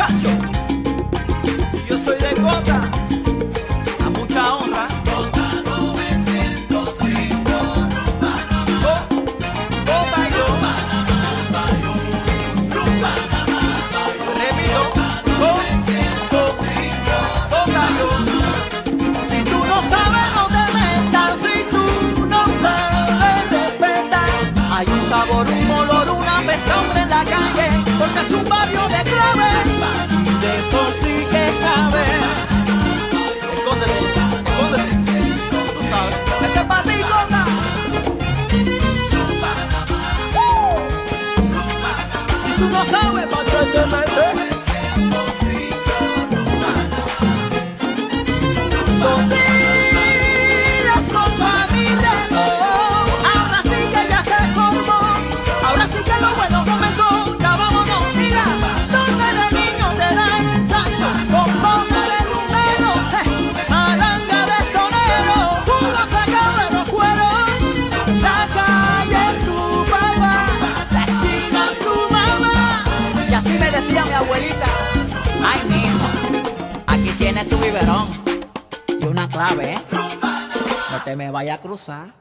muchacho, si yo soy de Cota, a mucha honra. Cota no me siento sin rumba Cota yo. Rumba nada rumba nada Repito, Cota no me siento sin Cota yo. Si tú no sabes no te metas, si tú no sabes respetar. Hay un sabor, un olor, una pesta, hombre en la calle, porque es un barrio de clave. the. así me decía mi abuelita. Ay, mijo, aquí tienes tu biberón y una clave. ¿eh? No te me vaya a cruzar.